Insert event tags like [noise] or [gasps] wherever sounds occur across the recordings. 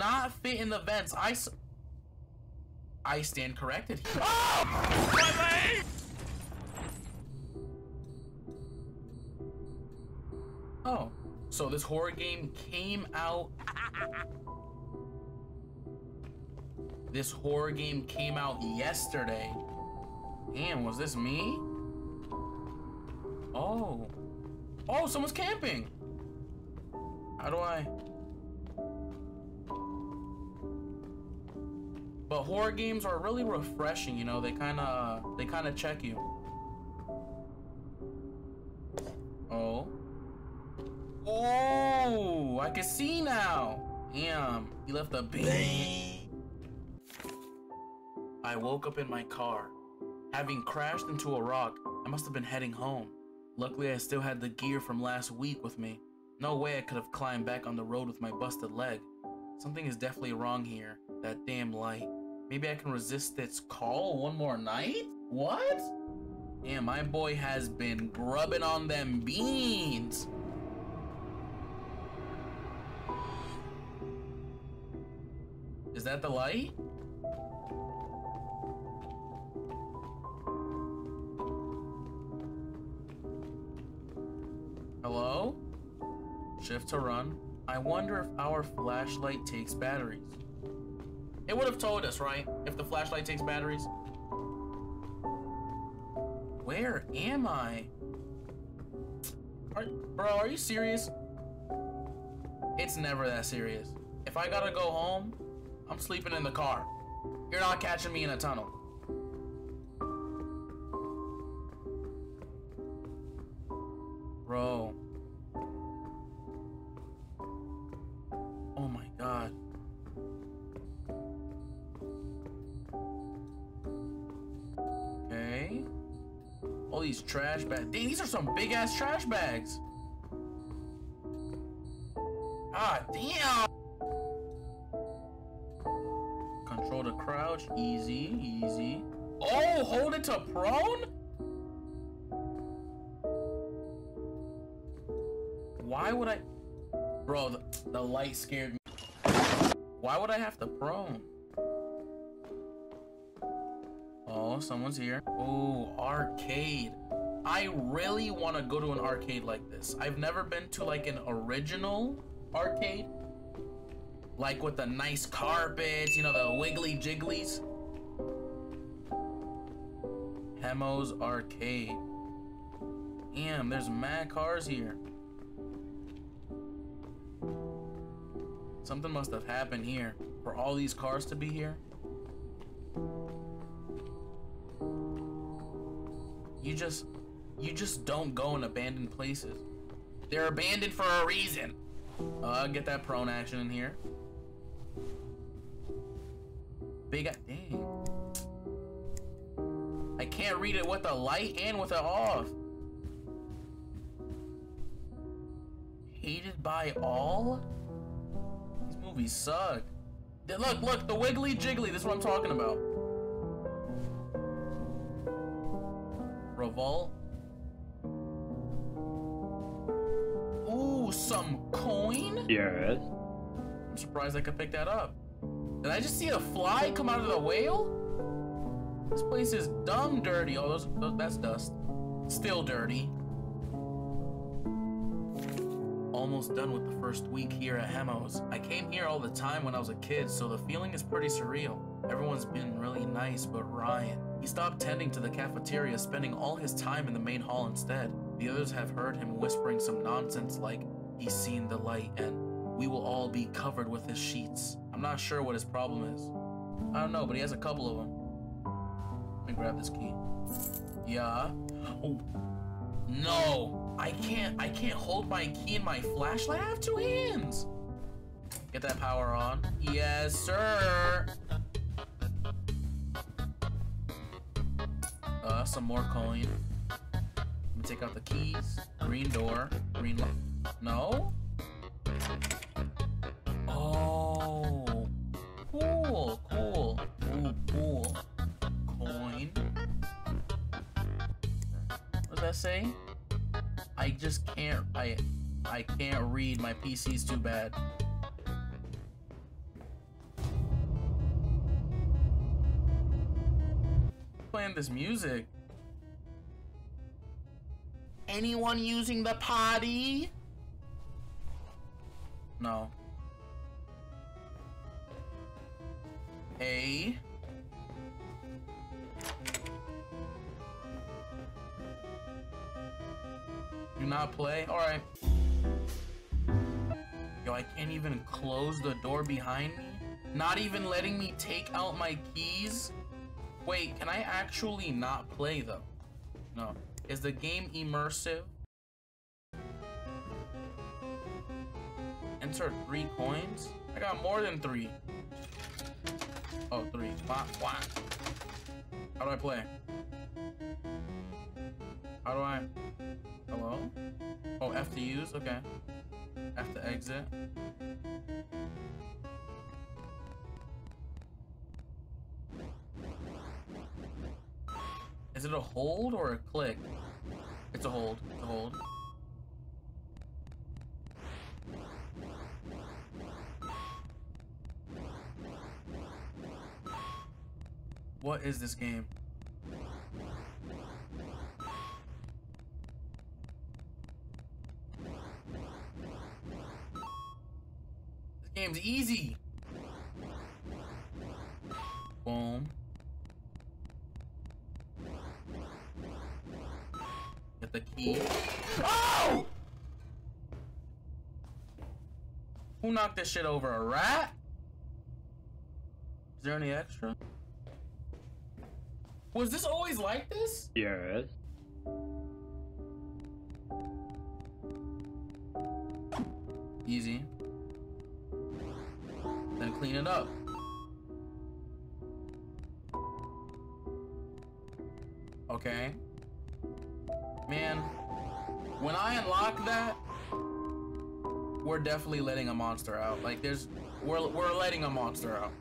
not fit in the vents. I. S I stand corrected. Oh! My leg! Oh, so this horror game came out. This horror game came out yesterday. Damn, was this me? Oh. Oh, someone's camping. How do I? But horror games are really refreshing, you know, they kind of they kind of check you. Oh. Oh, I can see now. Damn, he left a bang. I woke up in my car. Having crashed into a rock, I must have been heading home. Luckily, I still had the gear from last week with me. No way I could have climbed back on the road with my busted leg. Something is definitely wrong here. That damn light. Maybe I can resist its call one more night? What? Damn, my boy has been grubbing on them beans. Is that the light? Hello? Shift to run. I wonder if our flashlight takes batteries. It would have told us, right? If the flashlight takes batteries. Where am I? Are, bro, are you serious? It's never that serious. If I gotta go home, I'm sleeping in the car. You're not catching me in a tunnel. All these trash bags. Dang, these are some big ass trash bags. Ah, damn. Control to crouch. Easy, easy. Oh, hold it to prone? Why would I? Bro, the, the light scared me. Why would I have to prone? Someone's here. Oh, arcade. I really want to go to an arcade like this. I've never been to like an original arcade. Like with the nice carpets, you know, the wiggly jigglies. Hemo's Arcade. Damn, there's mad cars here. Something must have happened here for all these cars to be here. You just, you just don't go in abandoned places. They're abandoned for a reason. Uh, get that prone action in here. Big, dang. I can't read it with a light and with it off. Hated by all? These movies suck. Look, look, the Wiggly Jiggly. This is what I'm talking about. Revolt. Ooh, some coin? Yes. I'm surprised I could pick that up. Did I just see a fly come out of the whale? This place is dumb dirty. Oh, those, those that's dust. Still dirty. Almost done with the first week here at Hemos. I came here all the time when I was a kid, so the feeling is pretty surreal. Everyone's been really nice, but Ryan. He stopped tending to the cafeteria, spending all his time in the main hall instead. The others have heard him whispering some nonsense like, he's seen the light and we will all be covered with his sheets. I'm not sure what his problem is. I don't know, but he has a couple of them. Let me grab this key. Yeah. Oh. No, I can't, I can't hold my key and my flashlight. I have two hands. Get that power on. Yes, sir. Uh, some more coin. Let me take out the keys. Green door. Green light. No? Oh. Cool, cool. Ooh, cool. Coin. What does that say? I just can't, I, I can't read. My PC's too bad. This music. Anyone using the potty? No. A. Do not play? Alright. Yo, I can't even close the door behind me? Not even letting me take out my keys? Wait, can I actually not play though? No. Is the game immersive? Enter three coins? I got more than three. Oh, three. Wah. How do I play? How do I? Hello? Oh, F to use? Okay. F to exit. It a hold or a click? It's a hold. It's a hold. What is this game? This game's easy. Boom. Who knocked this shit over? A rat? Is there any extra? Was this always like this? Yes. Easy. Then clean it up. Okay. Man, when I unlock that, we're definitely letting a monster out. Like there's, we're, we're letting a monster out.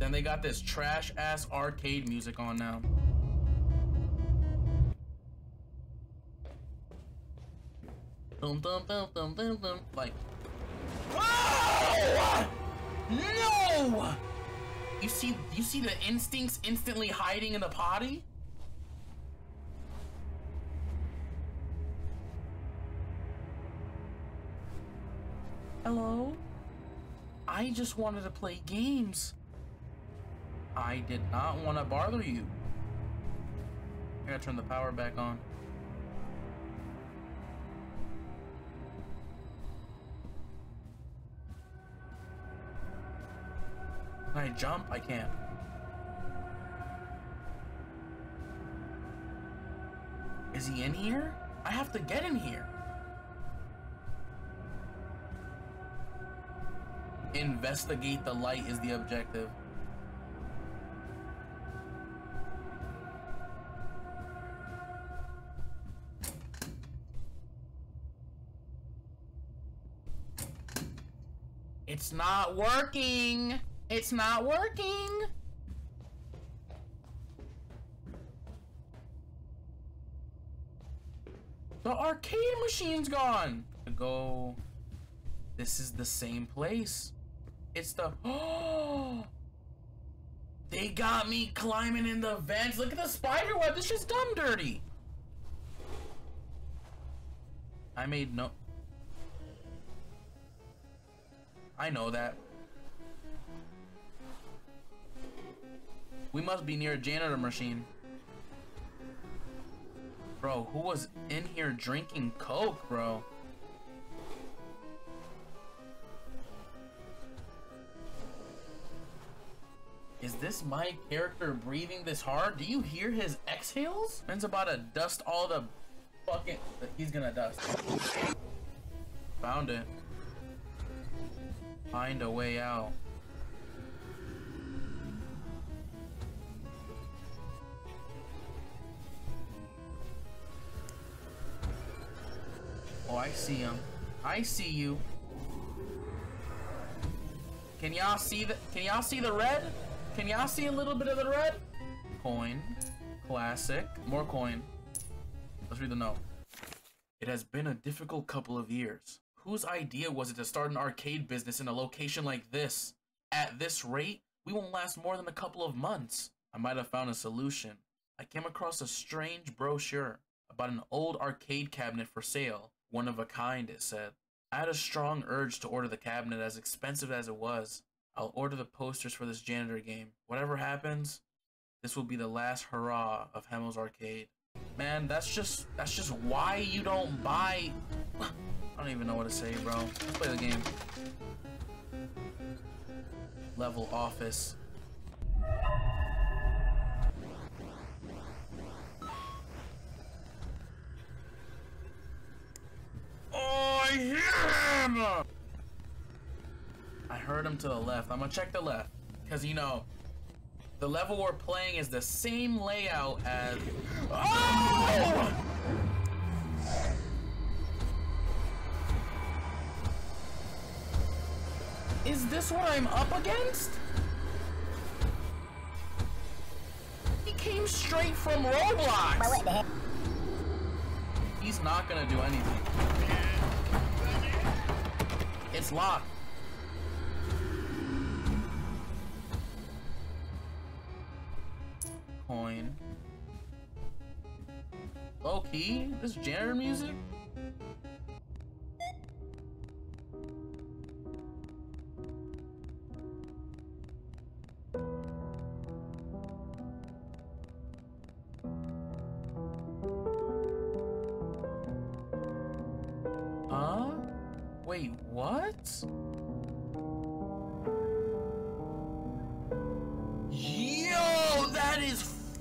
Then they got this trash ass arcade music on now. Boom, boom, boom, boom, boom, boom. Like, Whoa! No! You see, you see the instincts instantly hiding in the potty? Hello? I just wanted to play games. I did not want to bother you. I gotta turn the power back on. Can I jump? I can't. Is he in here? I have to get in here. Investigate the light is the objective. It's not working. It's not working. The arcade machine's gone. To go. This is the same place. It's the. Oh! [gasps] They got me climbing in the vents. Look at the spider web. This shit's dumb dirty. I made no. I know that. We must be near a janitor machine. Bro, who was in here drinking coke, bro? Is this my character breathing this hard? Do you hear his exhales? Man's about to dust all the fucking... He's gonna dust. Found it. Find a way out. Oh, I see him. I see you. Can y'all see the can y'all see the red? Can y'all see a little bit of the red? Coin. Classic. More coin. Let's read the note. It has been a difficult couple of years. Whose idea was it to start an arcade business in a location like this? At this rate, we won't last more than a couple of months. I might have found a solution. I came across a strange brochure about an old arcade cabinet for sale. One of a kind, it said. I had a strong urge to order the cabinet as expensive as it was. I'll order the posters for this janitor game. Whatever happens, this will be the last hurrah of Hemo's Arcade. Man, that's just that's just why you don't buy [laughs] I don't even know what to say, bro. Let's play the game. Level office. Oh, I hear him! I heard him to the left. I'm gonna check the left. Because, you know, the level we're playing is the same layout as... Oh! Is this what I'm up against? He came straight from Roblox! He's not gonna do anything. It's locked. Coin. Low key? This janitor music?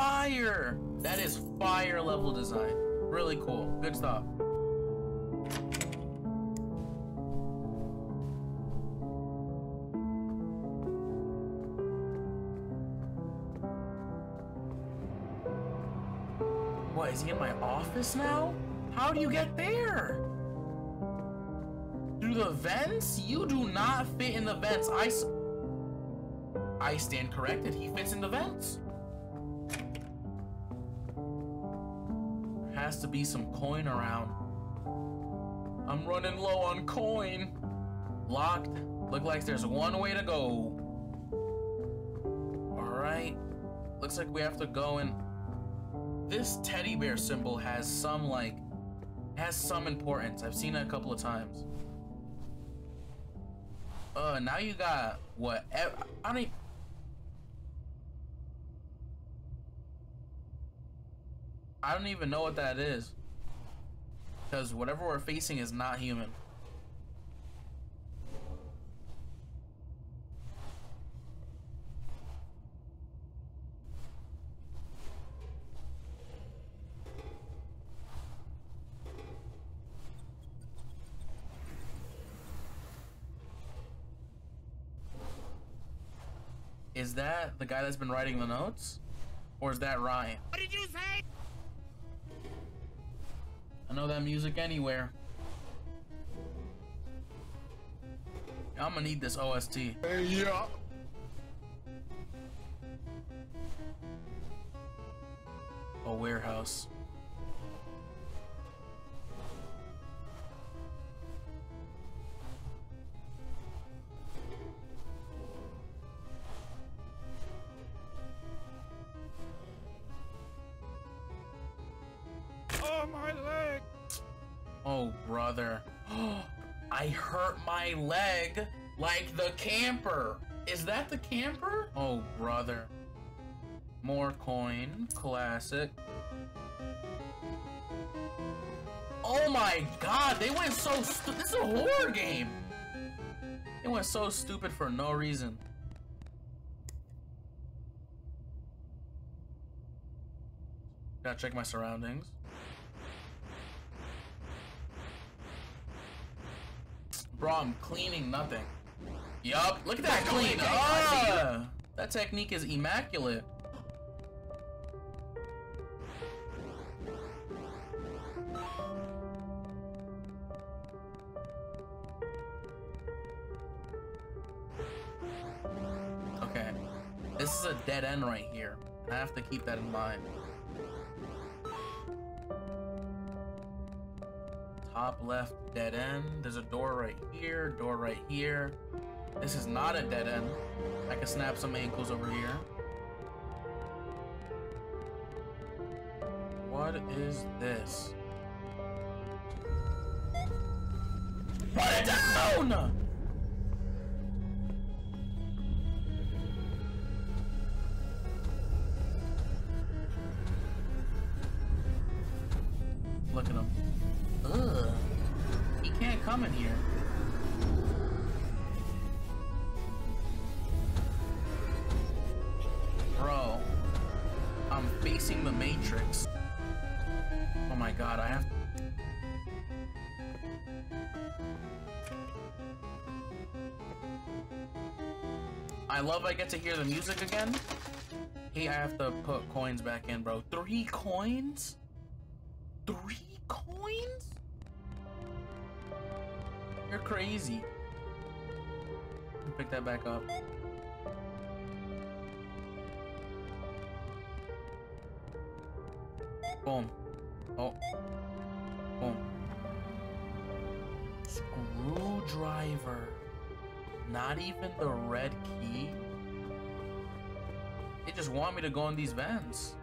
Fire! That is fire level design. Really cool. Good stuff. What, is he in my office now? How do you get there? Through the vents? You do not fit in the vents. I, I stand corrected. He fits in the vents. Has to be some coin around. I'm running low on coin. Locked. Look like there's one way to go. Alright. Looks like we have to go and... This teddy bear symbol has some, like... Has some importance. I've seen it a couple of times. Uh, now you got what? I don't. Even, I don't even know what that is. Because whatever we're facing is not human. Is that the guy that's been writing the notes? Or is that Ryan? What did you say? I know that music anywhere. I'm gonna need this OST. Yeah. A warehouse. I hurt my leg like the camper. Is that the camper? Oh, brother. More coin. Classic. Oh my god, they went so This is a horror game. They went so stupid for no reason. Gotta check my surroundings. Bro, I'm cleaning nothing. Yup, look at that clean. Ah, that technique is immaculate. Okay, this is a dead end right here. I have to keep that in mind. Top left dead end. There's a door right here, door right here. This is not a dead end. I can snap some ankles over here. What is this? Put it down! Facing the Matrix. Oh my god, I have I love I get to hear the music again. Hey, I have to put coins back in, bro. Three coins? Three coins? You're crazy. Pick that back up. Boom. Oh. Boom. Screwdriver. Not even the red key. They just want me to go in these vents.